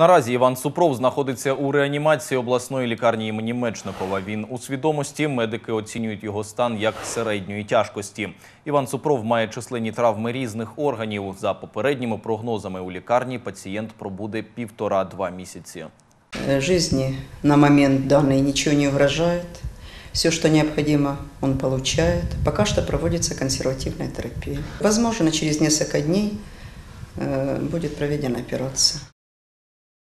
Наразі Іван Супров знаходиться у реанімації обласної лікарні імені Мечникова. Він у свідомості. Медики оцінюють його стан як середньої тяжкості. Іван Супров має численні травми різних органів. За попередніми прогнозами у лікарні пацієнт пробуде півтора-два місяці. Е, э, Жизни на момент данный ничего не угрожает. Все, что необходимо, он получает. Пока что проводится консервативная терапия. Возможно, через несколько дней будет проведена операция.